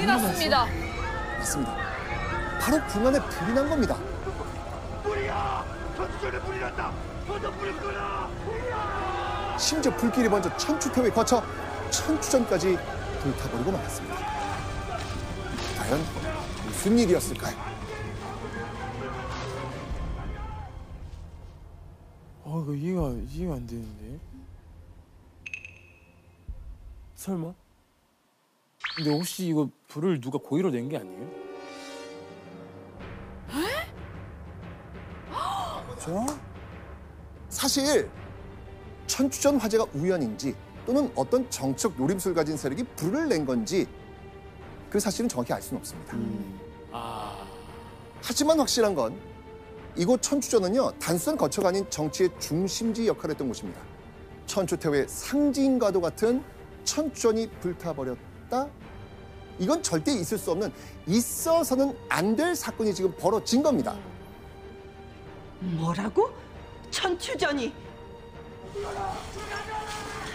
불이 났습니다. 맞습니다. 바로 궁안에 불이 난 겁니다. 불이야! 천주전에 불이 났다! 어서 불을 꺼라! 심지어 불길이 먼저 천추태후에 거쳐 천추전까지 불타버리고 말았습니다. 과연 무슨 일이었을까요? 아 이거 이해가 이해가 안 되는데. 설마? 근데 혹시 이거 불을 누가 고의로 낸 게 아니에요? 그렇죠? 사실 천추전 화재가 우연인지 또는 어떤 정책 노림수를 가진 세력이 불을 낸 건지 그 사실은 정확히 알 수는 없습니다. 아 하지만 확실한 건 이곳 천추전은요 단순한 거처가 아닌 정치의 중심지 역할을 했던 곳입니다. 천추태후의 상징과도 같은 천추전이 불타버렸다? 이건 절대 있을 수 없는 있어서는 안 될 사건이 지금 벌어진 겁니다. 뭐라고? 천추전이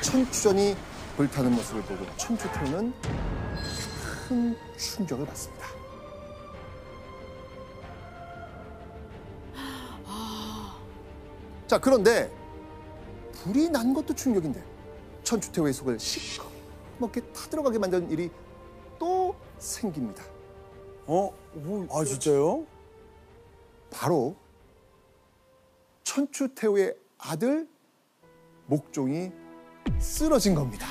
천추전이 불타는 모습을 보고 천추태후는 큰 충격을 받습니다. 자 그런데 불이 난 것도 충격인데 천추태후의 속을 시커멓게 타들어가게 만드는 일이 또 생깁니다. 어? 오, 아 진짜요? 바로 천추태후의 아들 목종이 쓰러진 겁니다.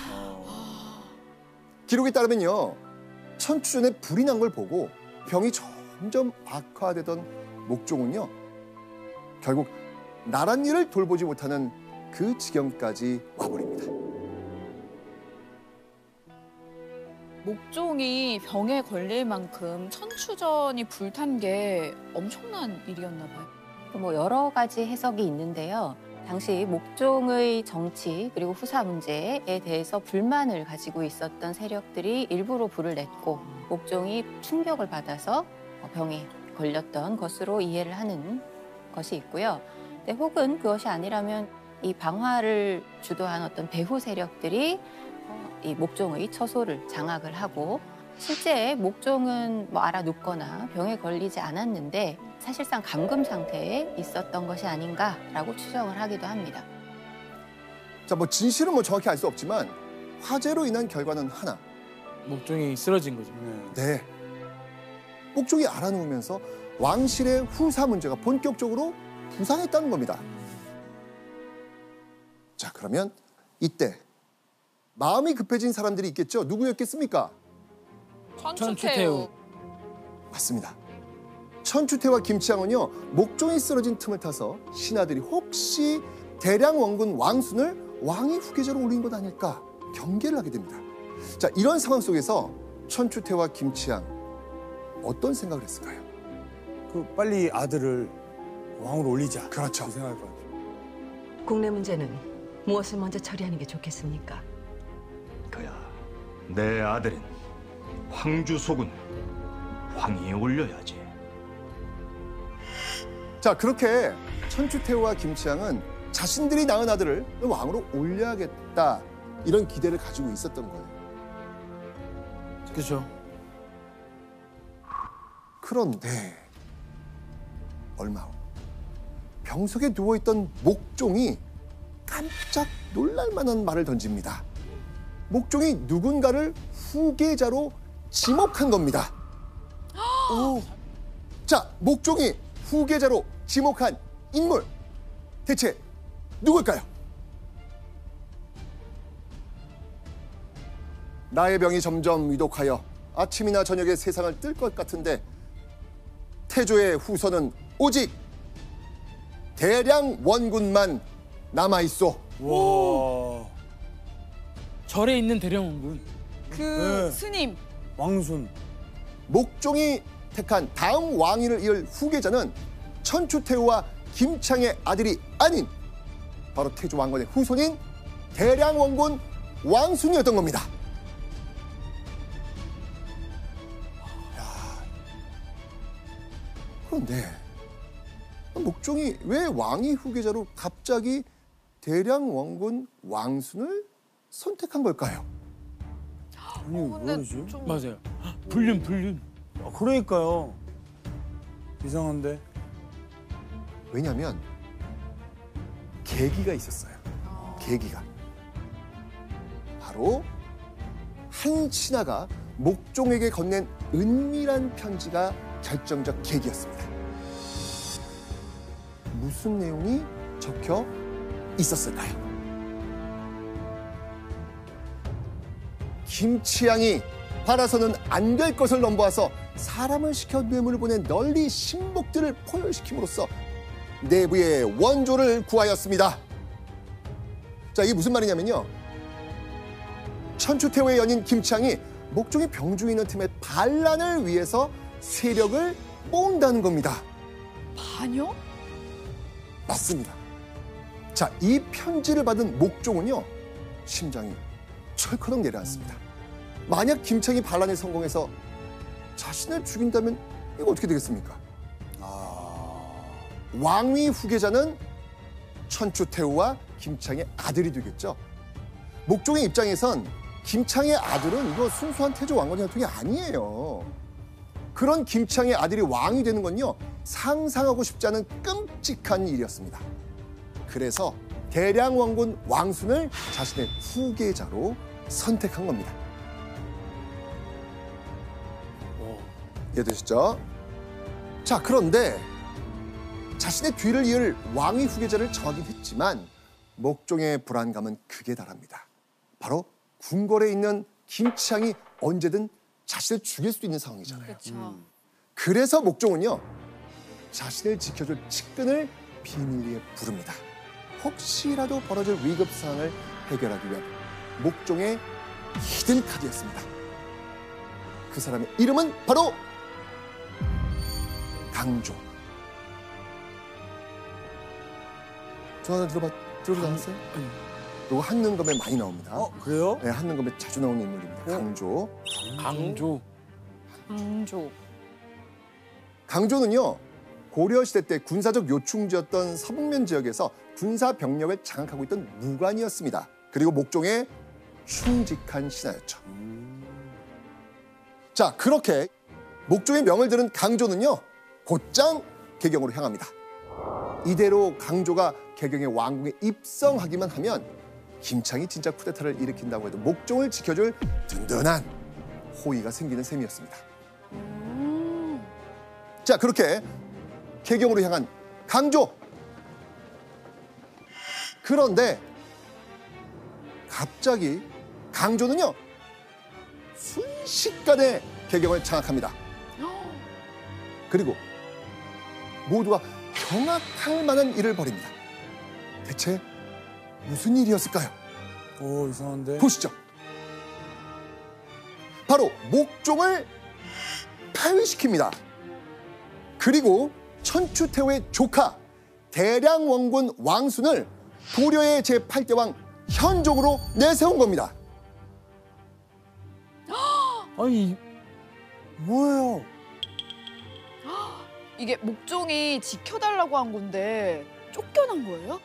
기록에 따르면요, 천추전에 불이 난 걸 보고 병이 점점 악화되던 목종은요, 결국 나란 일을 돌보지 못하는 그 지경까지 와버립니다. 목종이 병에 걸릴 만큼 천추전이 불탄 게 엄청난 일이었나 봐요. 뭐 여러 가지 해석이 있는데요. 당시 목종의 정치 그리고 후사 문제에 대해서 불만을 가지고 있었던 세력들이 일부러 불을 냈고 목종이 충격을 받아서 병에 걸렸던 것으로 이해를 하는 것이 있고요. 근데 혹은 그것이 아니라면 이 방화를 주도한 어떤 배후 세력들이 어, 이 목종의 처소를 장악을 하고 실제 목종은 뭐 알아눕거나 병에 걸리지 않았는데 사실상 감금 상태에 있었던 것이 아닌가라고 추정을 하기도 합니다. 자, 뭐 진실은 뭐 정확히 알 수 없지만 화재로 인한 결과는 하나. 목종이 쓰러진 거죠. 네. 목종이 알아누우면서 왕실의 후사 문제가 본격적으로 부상했다는 겁니다. 자, 그러면 이때 마음이 급해진 사람들이 있겠죠? 누구였겠습니까? 천추태우. 맞습니다. 천추태와 김치양은요 목종이 쓰러진 틈을 타서 신하들이 혹시 대량 원군 왕순을 왕의 후계자로 올린 것 아닐까 경계를 하게 됩니다. 자 이런 상황 속에서 천추태와 김치양 어떤 생각을 했을까요? 그 빨리 아들을 왕으로 올리자. 그렇죠. 그 생각할 것 같아요. 국내 문제는 무엇을 먼저 처리하는 게 좋겠습니까? 내 아들인 황주 소군 황위에 올려야지. 자 그렇게 천추태우와 김치양은 자신들이 낳은 아들을 왕으로 올려야겠다 이런 기대를 가지고 있었던 거예요. 그렇죠. 그런데 얼마 후 병석에 누워있던 목종이 깜짝 놀랄 만한 말을 던집니다. 목종이 누군가를 후계자로 지목한 겁니다. 오. 자, 목종이 후계자로 지목한 인물 대체 누굴까요? 나의 병이 점점 위독하여 아침이나 저녁에 세상을 뜰 것 같은데 태조의 후손은 오직 대량 원군만 남아 있어. 와 절에 있는 대령원군. 그 네. 스님 왕순. 목종이 택한 다음 왕위를 이을 후계자는 천추태후와 김창의 아들이 아닌 바로 태조 왕건의 후손인 대량 원군 왕순이었던 겁니다. 야, 그런데 목종이 왜 왕위 후계자로 갑자기 대량 원군 왕순을 선택한 걸까요? 아니 왜 근데 그러지? 좀 맞아요. 불륜 불륜. 아, 그러니까요. 이상한데. 왜냐하면 계기가 있었어요. 아. 계기가 바로 한 신하가 목종에게 건넨 은밀한 편지가 결정적 계기였습니다. 무슨 내용이 적혀 있었을까요? 김치양이 팔아서는 안 될 것을 넘보아서 사람을 시켜 뇌물을 보내 널리 신복들을 포열시킴으로써 내부의 원조를 구하였습니다. 자, 이게 무슨 말이냐면요. 천추태후의 연인 김창이 목종이 병중에 있는 틈에 반란을 위해서 세력을 모은다는 겁니다. 반영? 맞습니다. 자, 이 편지를 받은 목종은요, 심장이 철커덕 내려앉습니다. 만약 김창이 반란에 성공해서 자신을 죽인다면 이거 어떻게 되겠습니까? 아. 왕위 후계자는 천추태후와 김창의 아들이 되겠죠. 목종의 입장에선 김창의 아들은 이거 순수한 태조 왕건 혈통이 아니에요. 그런 김창의 아들이 왕이 되는 건요 상상하고 싶지 않은 끔찍한 일이었습니다. 그래서 대량 왕군 왕순을 자신의 후계자로 선택한 겁니다. 이해되시죠? 자 그런데 자신의 뒤를 이을 왕위 후계자를 정하긴 했지만 목종의 불안감은 극에 달합니다. 바로 궁궐에 있는 김치향이 언제든 자신을 죽일 수 있는 상황이잖아요. 그렇죠. 그래서 목종은요 자신을 지켜줄 측근을 비밀리에 부릅니다. 혹시라도 벌어질 위급 상황을 해결하기 위한 목종의 히든 카드였습니다. 그 사람의 이름은 바로 강조. 전화 들어봐 들어보지 않았어요? 아니. 이거 한능검에 많이 나옵니다. 어 그래요? 네, 한능검에 자주 나오는 인물입니다. 강조. 강조. 강조. 강조는요 고려 시대 때 군사적 요충지였던 서북면 지역에서 군사 병력을 장악하고 있던 무관이었습니다. 그리고 목종의 충직한 신하였죠. 자 그렇게 목종의 명을 들은 강조는요 곧장 개경으로 향합니다. 이대로 강조가 개경의 왕궁에 입성하기만 하면 김창이 진짜 쿠데타를 일으킨다고 해도 목종을 지켜줄 든든한 호의가 생기는 셈이었습니다. 음. 자 그렇게 개경으로 향한 강조. 그런데 갑자기 강조는요 순식간에 개경을 장악합니다. 그리고 모두가 경악할 만한 일을 벌입니다. 대체 무슨 일이었을까요? 오 이상한데. 보시죠. 바로 목종을 파위시킵니다. 그리고 천추태후의 조카 대량원군 왕순을 도려의 제8대 왕 현종으로 내세운 겁니다. 아니 뭐예요? 이게 목종이 지켜달라고 한 건데 쫓겨난 거예요?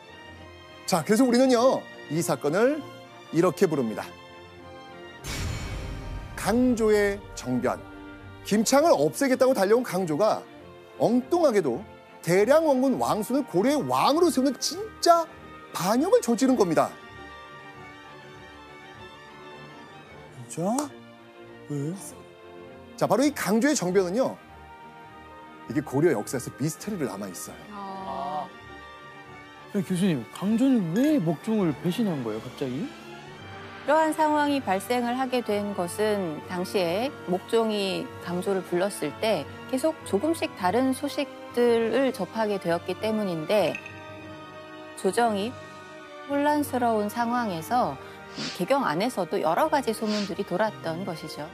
자, 그래서 우리는요, 이 사건을 이렇게 부릅니다. 강조의 정변. 김창을 없애겠다고 달려온 강조가 엉뚱하게도 대량 원군 왕순을 고려의 왕으로 세우는 진짜 반역을 저지른 겁니다. 진짜? 왜? 자, 바로 이 강조의 정변은요, 이게 고려 역사에서 미스터리로 남아 있어요. 아. 아니, 교수님 강조는 왜 목종을 배신한 거예요 갑자기? 이러한 상황이 발생을 하게 된 것은 당시에 목종이 강조를 불렀을 때 계속 조금씩 다른 소식들을 접하게 되었기 때문인데 조정이 혼란스러운 상황에서 개경 안에서도 여러 가지 소문들이 돌았던 것이죠.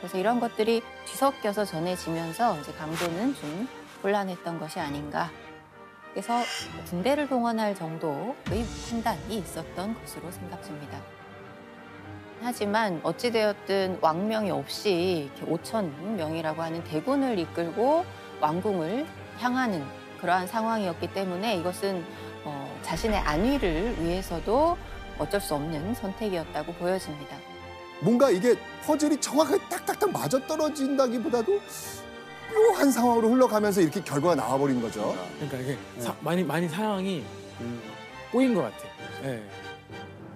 그래서 이런 것들이 뒤섞여서 전해지면서 이제 강조는 좀 곤란했던 것이 아닌가. 그래서 군대를 동원할 정도의 판단이 있었던 것으로 생각됩니다. 하지만 어찌되었든 왕명이 없이 5천 명이라고 하는 대군을 이끌고 왕궁을 향하는 그러한 상황이었기 때문에 이것은 어, 자신의 안위를 위해서도 어쩔 수 없는 선택이었다고 보여집니다. 뭔가 이게 퍼즐이 정확하게 딱딱딱 맞아 떨어진다기보다도 묘한 상황으로 흘러가면서 이렇게 결과가 나와버린 거죠. 그러니까 이게 사- 많이 많이 상황이 꼬인 것 같아. 예.